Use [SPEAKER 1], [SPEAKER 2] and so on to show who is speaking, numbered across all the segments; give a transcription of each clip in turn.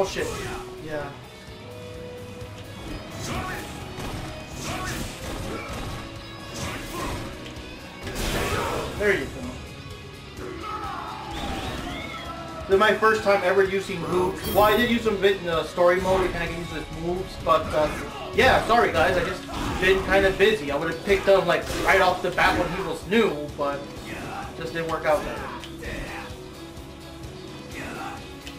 [SPEAKER 1] Oh shit. Yeah. There you go. This is my first time ever using moves. Well, I did use them a bit in the story mode, kind of use his moves, but uh, yeah, sorry guys, I just been kind of busy. I would have picked up like right off the bat when he was new, but just didn't work out.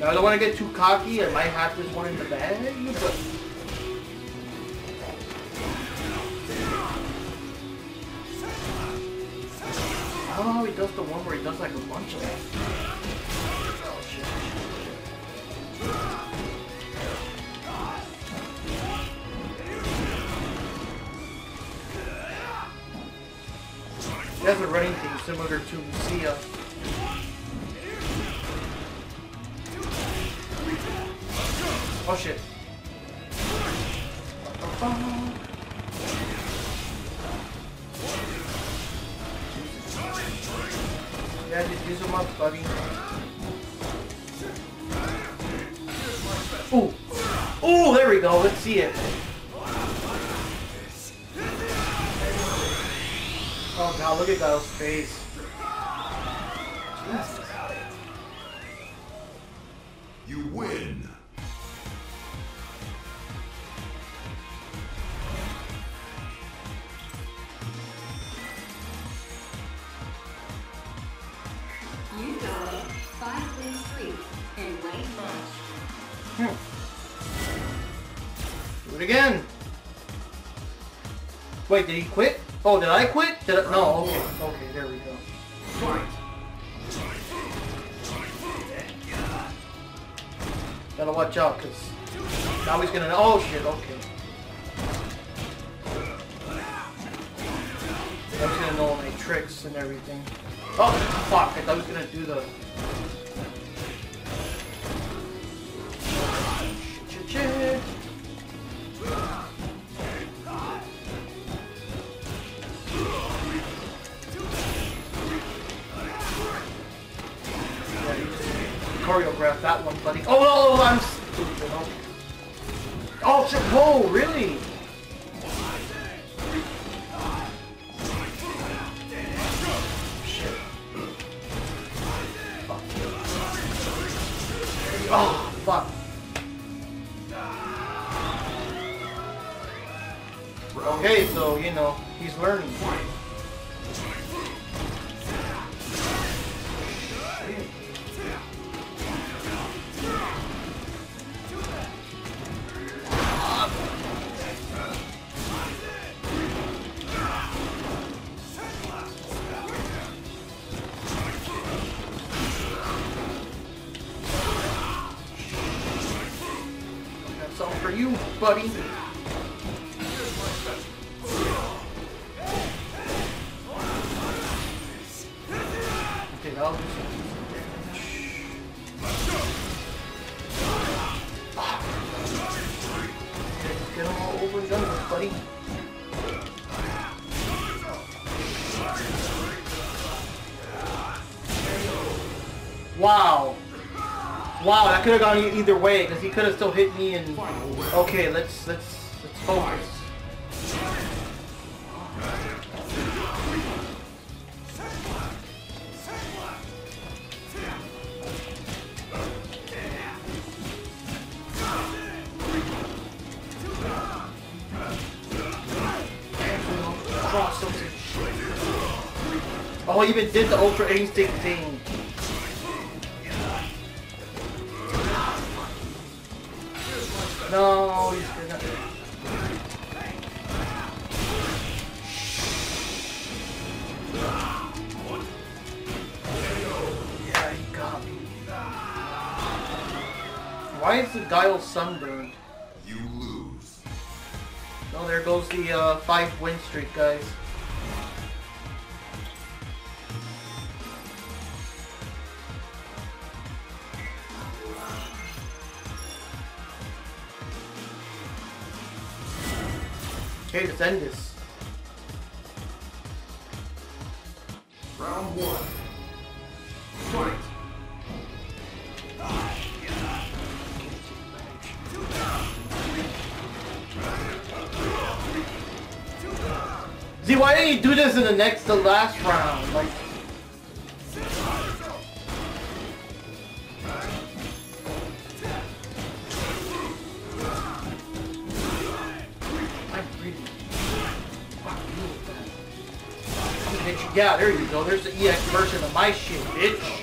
[SPEAKER 1] Now I don't want to get too cocky. I might have this one in the bag, but. I don't know how he does the one where he does like a bunch of them. He has a running thing similar to Lucia. Oh shit. Yeah, just use them up, buddy. Ooh. Ooh, there we go. Let's see it. Oh god, look at Guile's face.
[SPEAKER 2] You win.
[SPEAKER 1] Do it again. Wait, did he quit? Oh, did I quit? Did I? No, okay. Okay, there we go. Gotta watch out, because now he's gonna... Oh, shit, okay. Now he's gonna know all my tricks and everything. Oh, fuck, I thought he was gonna do the... choreograph that one, buddy. Oh, no, I'm stupid. Oh, shit. Whoa, really? Oh, fuck. Okay, so, you know, he's learning. Buddy. Wow, that could have gone either way because he could have still hit me and. Okay, let's let's let's focus. Oh, he even did the Ultra Instinct thing. No, he's gonna. Yeah, he got me. Why is the dial sunburned?
[SPEAKER 2] You lose.
[SPEAKER 1] Oh, there goes the uh, five win streak, guys. extend this.
[SPEAKER 2] Round one. Fight!
[SPEAKER 1] See, why didn't he do this in the next, the last round? Like. Yeah, there you go. There's the EX version of my shit, bitch.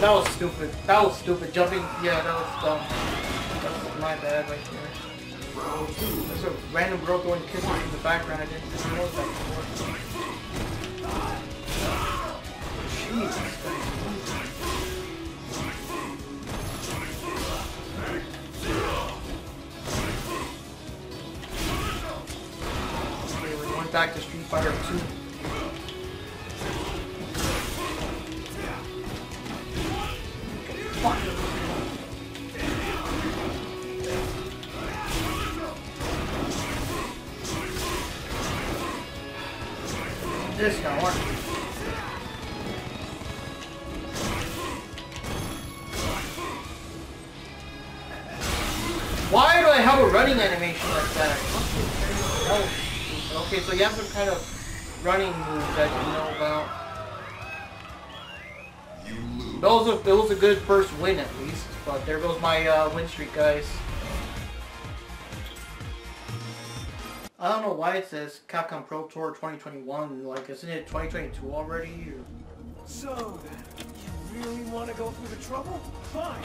[SPEAKER 1] That was stupid. That was stupid. Jumping, yeah, that was dumb. That's my bad right there. There's a random girl going kissing in the background. I didn't even notice that before. Jesus. Okay, going back to Street Fighter 2. This work. Why do I have a running animation like that? Okay, so you have some kind of running move that you know about. That was a, it was a good first win at least, but there goes my uh, win streak, guys. I don't know why it says Capcom Pro Tour 2021. Like, isn't it 2022 already? Or...
[SPEAKER 3] So then, you really want to go through the trouble? Fine.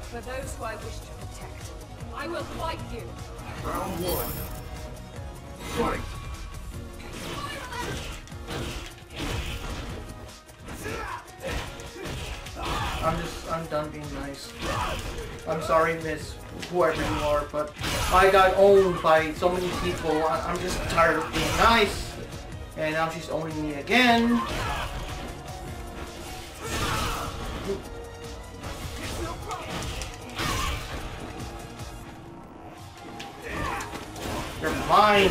[SPEAKER 4] For those who I wish to protect, I will fight you.
[SPEAKER 2] Round one. Fight.
[SPEAKER 1] I'm just, I'm done being nice. I'm sorry, miss, whoever you are, but I got owned by so many people. I'm just tired of being nice. And now she's owning me again. You're mine.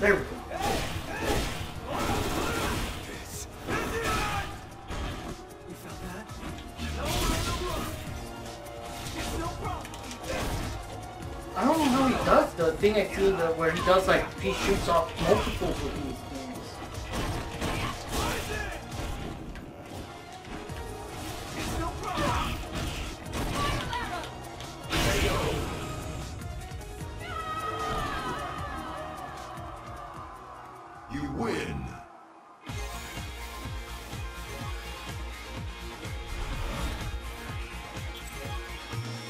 [SPEAKER 1] There we go. I don't know how he does the thing I see where he does like he shoots off multiple of these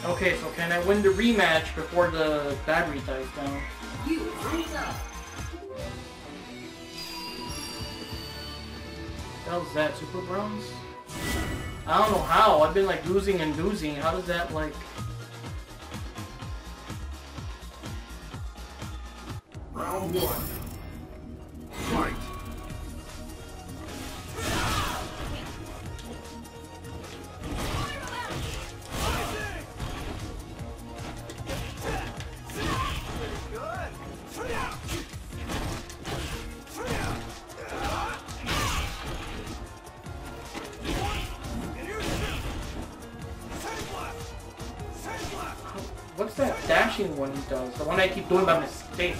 [SPEAKER 1] Okay, so can I win the rematch before the battery dies down?
[SPEAKER 5] You rise up.
[SPEAKER 1] How's that, Super Bronze? I don't know how. I've been like losing and losing. How does that like?
[SPEAKER 2] Round one.
[SPEAKER 1] What's that dashing one he does? The one I keep doing by mistake.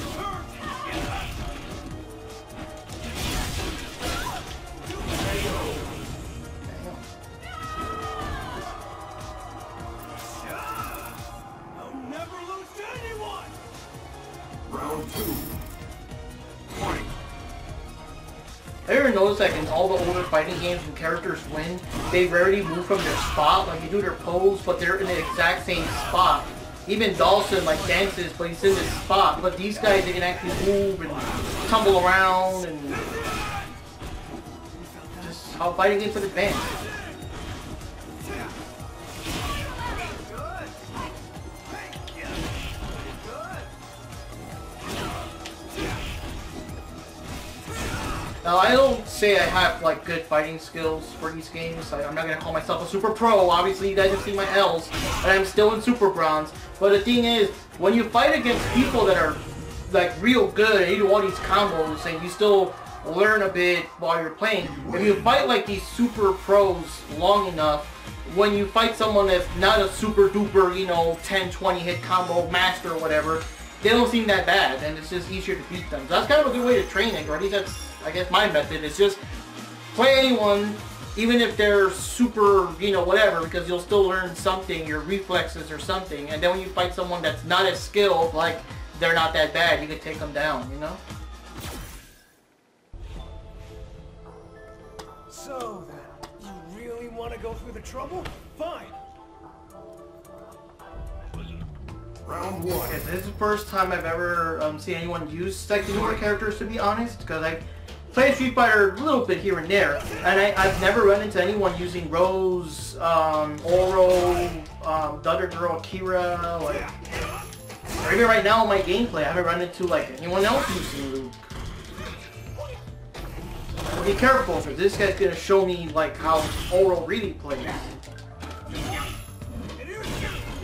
[SPEAKER 1] noticed like in all the older fighting games when characters win, they rarely move from their spot. Like they do their pose, but they're in the exact same spot. Even Dawson like dances, but he's in this spot. But these guys, they can actually move and tumble around and just how fighting games have. Now I don't say I have like good fighting skills for these games. I, I'm not gonna call myself a super pro. Obviously, you guys have seen my L's, and I'm still in super bronze. But the thing is, when you fight against people that are like real good and you do all these combos, and you still learn a bit while you're playing. If you fight like these super pros long enough, when you fight someone that's not a super duper, you know, 10, 20 hit combo master or whatever, they don't seem that bad, and it's just easier to beat them. So that's kind of a good way to train it, or at least that's, I guess, my method. Is just play anyone, even if they're super, you know, whatever, because you'll still learn something, your reflexes or something. And then when you fight someone that's not as skilled, like they're not that bad, you can take them down, you know?
[SPEAKER 3] So then, you really want to go through the trouble? Fine.
[SPEAKER 2] Round one.
[SPEAKER 1] Okay, this is the first time I've ever um, seen anyone use like the characters, to be honest, because I play Street Fighter a little bit here and there, and I, I've never run into anyone using Rose, um, Oro, um, girl, Kira, like, or even right now in my gameplay, I haven't run into like anyone else using Luke. Be careful, because this guy's gonna show me like how Oro really plays.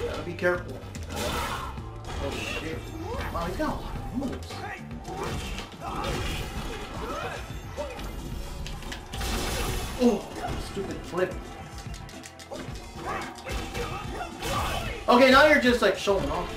[SPEAKER 1] Gotta be careful. Oh shit. Wow, he's got a lot of moves. Oh, stupid flip. Okay, now you're just like showing off.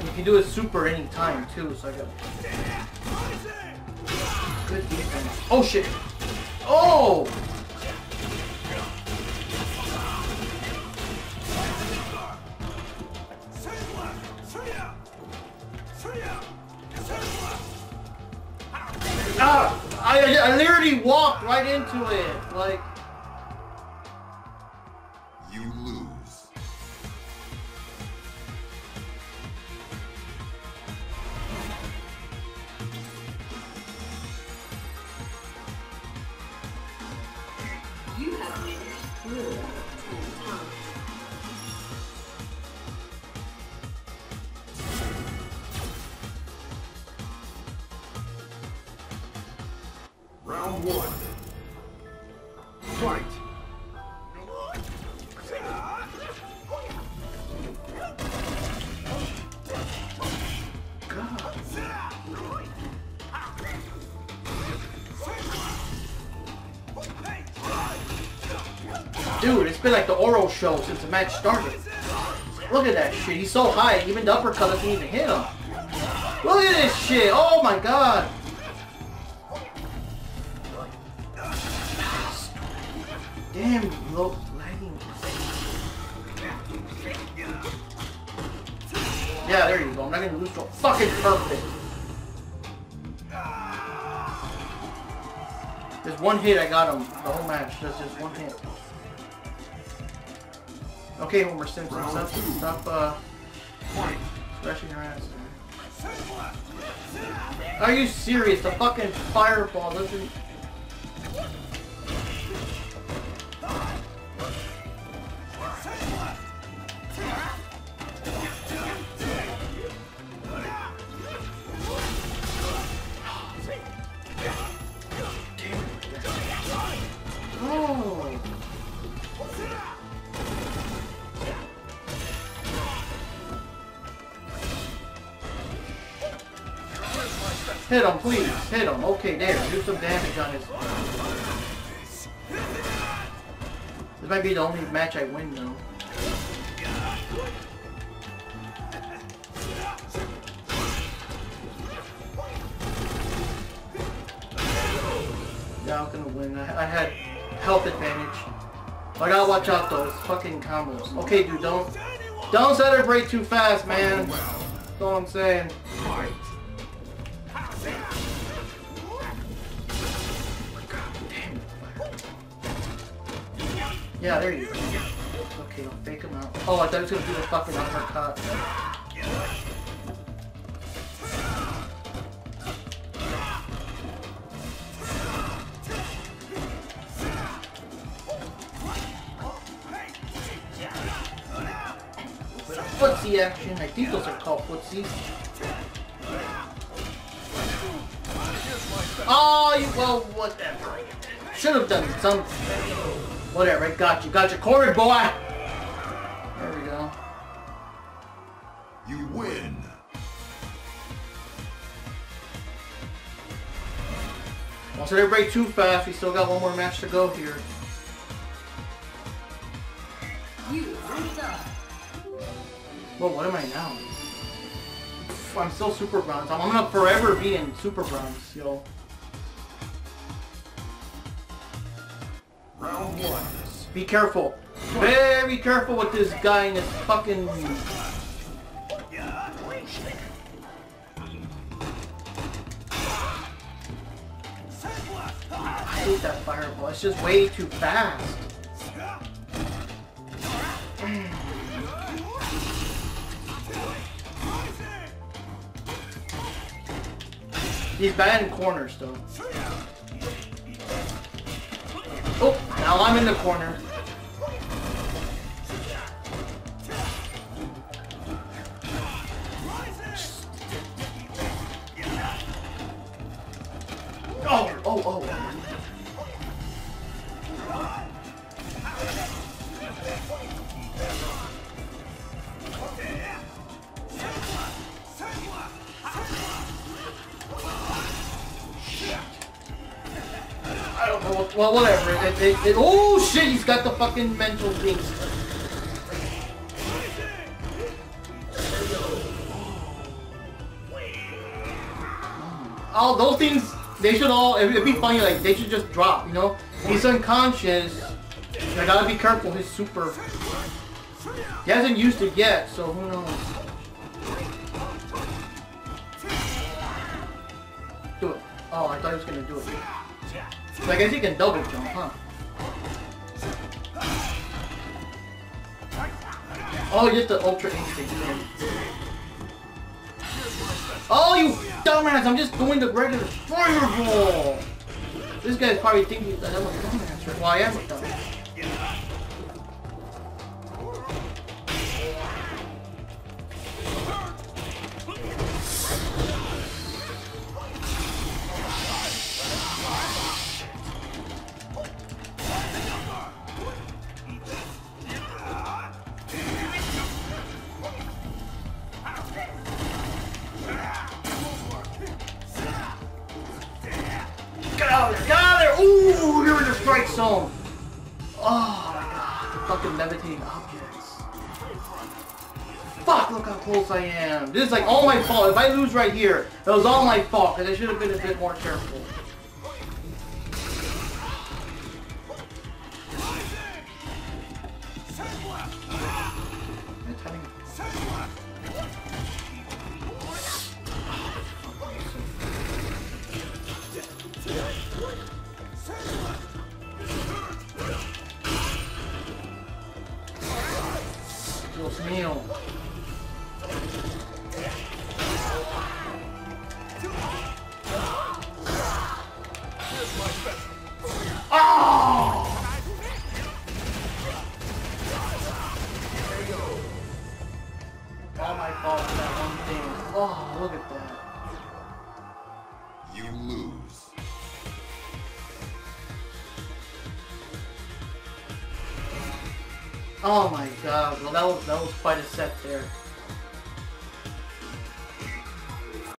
[SPEAKER 1] You can do a super any time too, so I got good defense. Oh shit! Oh! Into it. Like,
[SPEAKER 2] You lose.
[SPEAKER 5] You have finished more than
[SPEAKER 1] been like the Oro show since the match started. Look at that shit. He's so high, even the uppercut doesn't even hit him. Look at this shit. Oh my god. Damn, low lagging. Yeah, there you go. I'm not gonna lose to fucking perfect. There's one hit I got him the whole match. That's just one hit. Okay, Homer Simpson, stop, stop uh, scratching your ass. Are you serious? The fucking fireball doesn't... Hit him, please. Hit him. Okay, there. Do some damage on his... This might be the only match I win, though. Yeah, I'm gonna win. I, I had health advantage. I gotta watch out though. It's fucking combos. Okay, dude, don't don't celebrate too fast, man. That's all I'm saying. Yeah, there you go. Okay, I'll fake him out. Oh, I thought he was gonna do the fucking uppercut. Footsie action. I think those are called footsies. Oh, you, well, whatever. Should have done something. Whatever, I got you. Got your cornered, boy. There we go.
[SPEAKER 2] You win.
[SPEAKER 1] Don't set everybody too fast. We still got one more match to go here.
[SPEAKER 5] You are done.
[SPEAKER 1] Well, what am I now? I'm still super bronze. I'm, I'm gonna forever be in super bronze, yo.
[SPEAKER 2] Round one.
[SPEAKER 1] Be careful. Very careful with this guy and his fucking... I hate that fireball. It's just way too fast. He's bad in corners, though. Oh, now I'm in the corner. Well, whatever. It, it, it, oh shit! He's got the fucking mental things. All those things, they should all. It'd be funny. Like they should just drop. You know, he's unconscious. I gotta be careful. His super. He hasn't used it yet, so who knows? Do it. Oh, I thought he was gonna do it. So I guess he can double jump, huh? Oh, you get the ultra instinct. Oh, you dumbass! I'm just doing the regular fireball! This guy's probably thinking that I'm a dumbass. Well, I am a dumbass. Strike zone! Oh my god. The fucking levitating objects. Fuck, look how close I am. This is like all my fault. If I lose right here, it was all my fault because I should have been a bit more careful. Oh! thing. Oh, look at that.
[SPEAKER 2] You lose.
[SPEAKER 1] Oh my god. Well, that was, that was